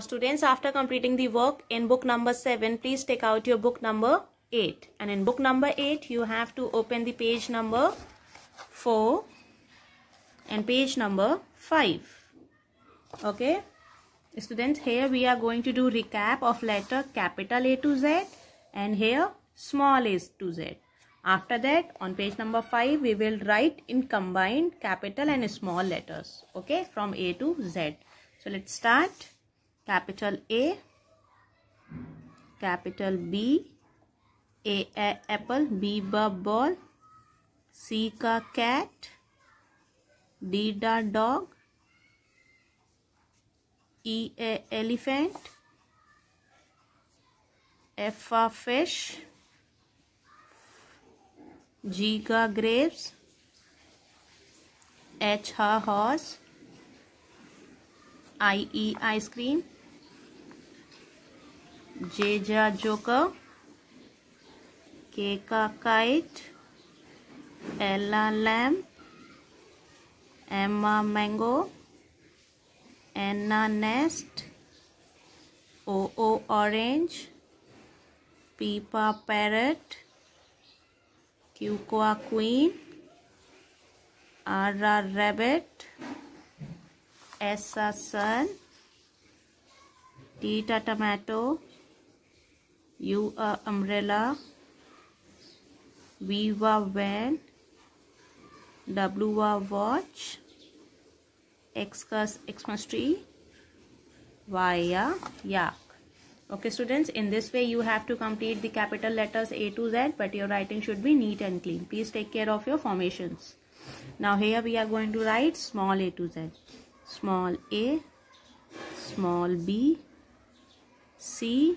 students after completing the work in book number 7 please take out your book number 8 and in book number 8 you have to open the page number 4 and page number 5 okay? Students here we are going to do recap of letter capital A to Z and here small a to Z. After that on page number 5 we will write in combined capital and small letters. Okay? From A to Z. So let's start capital A, capital B, A, A apple, B ball, C ka cat, D da dog, E a elephant, F a fish, G ka grapes, H a horse, I जे जा joker K का kite, एला lamp एमा mango एना nest O ओ orange, पीपा parrot, क्यूकोआ queen, आरा rabbit ऐसा sun, theta tomato U a umbrella, Viva van, W a watch, X Xmas tree, Y a yak. Okay students, in this way you have to complete the capital letters A to Z but your writing should be neat and clean. Please take care of your formations. Now here we are going to write small a to Z. Small a, small b, c,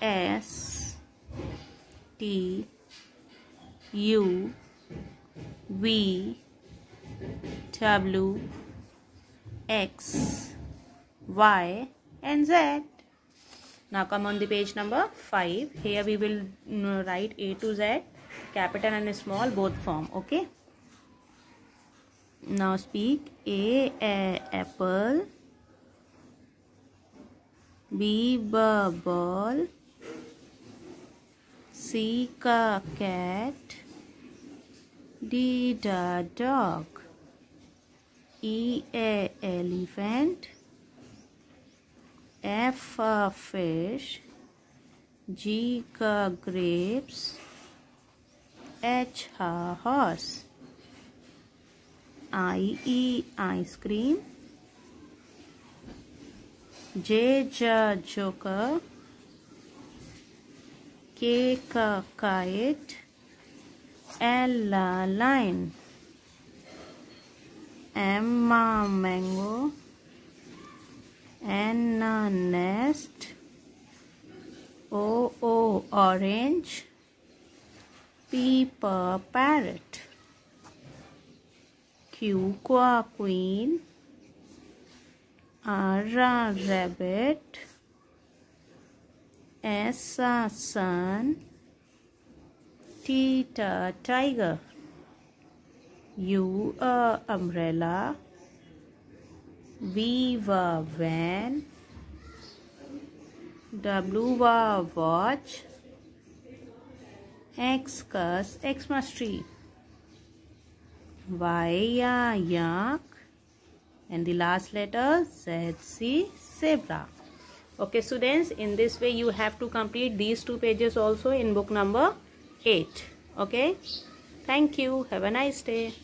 S T U V W X Y and Z. Now come on the page number 5. Here we will mm, write A to Z, capital and small both form. Okay. Now speak A, A apple, B ball, C ka cat D da dog E a elephant F a fish G ka grapes H a horse I e ice cream J ja joker K ka kite, L lion, M mango, N nest, O o orange, P parrot, Q qua queen, R rabbit, S sun, T a tiger, U a umbrella, V van, W a watch, X cus Xmas tree, Y a yak, and the last letter Z C zebra okay students in this way you have to complete these two pages also in book number 8 okay? Thank you. Have a nice day